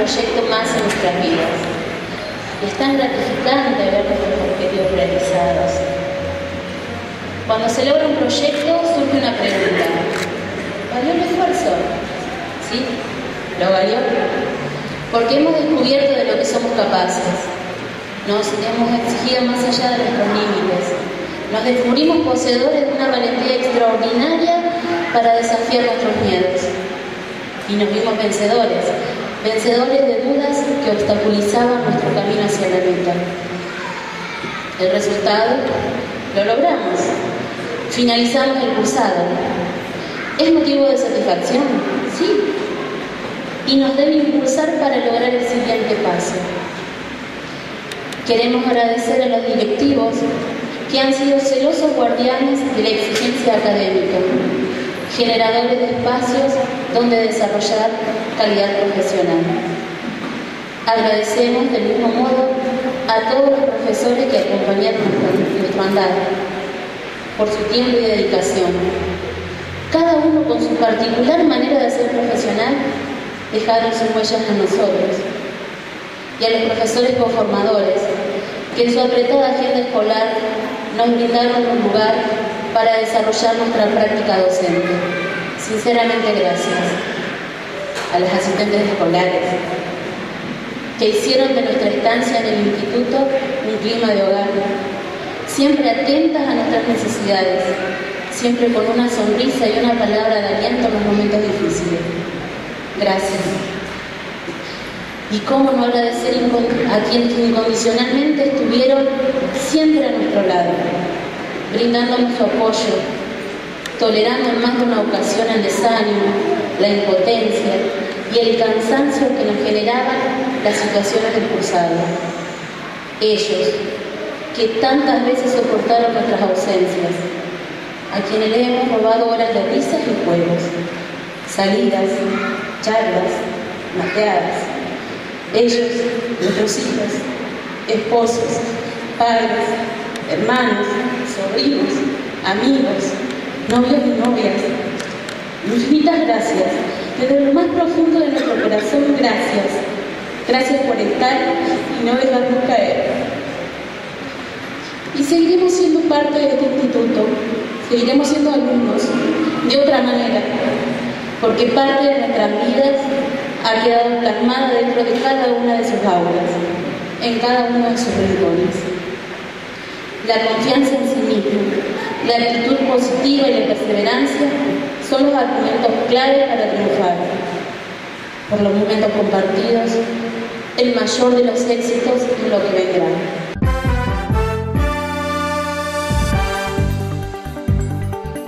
proyecto más en nuestras vidas. Y es tan gratificante ver nuestros objetivos realizados. Cuando se logra un proyecto surge una pregunta. ¿Valió el esfuerzo? ¿Sí? ¿Lo valió? Porque hemos descubierto de lo que somos capaces. Nos hemos exigido más allá de nuestros límites. Nos descubrimos poseedores de una valentía extraordinaria para desafiar nuestros miedos. Y nos vimos vencedores, vencedores de dudas que obstaculizaban nuestro camino hacia la meta. El resultado, lo logramos. Finalizamos el cursado. ¿Es motivo de satisfacción? Sí. Y nos debe impulsar para lograr el siguiente paso. Queremos agradecer a los directivos que han sido celosos guardianes de la exigencia académica, generadores de espacios donde desarrollar calidad profesional. Agradecemos del mismo modo a todos los profesores que acompañaron nuestro andar por su tiempo y dedicación. Cada uno con su particular manera de ser profesional dejaron sus huellas en nosotros. Y a los profesores conformadores que en su apretada agenda escolar nos brindaron un lugar para desarrollar nuestra práctica docente. Sinceramente gracias a las asistentes escolares que hicieron de nuestra estancia en el instituto un clima de hogar, siempre atentas a nuestras necesidades, siempre con una sonrisa y una palabra de aliento en los momentos difíciles. Gracias. Y cómo no agradecer a quienes incondicionalmente estuvieron siempre a nuestro lado, brindándonos su apoyo, tolerando en más de una ocasión el desánimo, la impotencia y el cansancio que nos generaban las situaciones del cursado. Ellos, que tantas veces soportaron nuestras ausencias, a quienes le hemos robado horas de risas y juegos, salidas, charlas, mateadas. Ellos, nuestros hijos, esposos, padres, hermanos, sobrinos, amigos, novios y novias. Infinitas gracias. Desde lo más profundo de nuestro corazón, gracias. Gracias por estar y no dejarnos caer. Y seguiremos siendo parte de este instituto, seguiremos siendo alumnos de otra manera, porque parte de nuestras vidas ha quedado plasmada dentro de cada una de sus aulas, en cada uno de sus rincones. La confianza en sí mismo, la actitud positiva y la perseverancia son los argumentos clave para triunfar. Por los momentos compartidos, el mayor de los éxitos es lo que vendrá.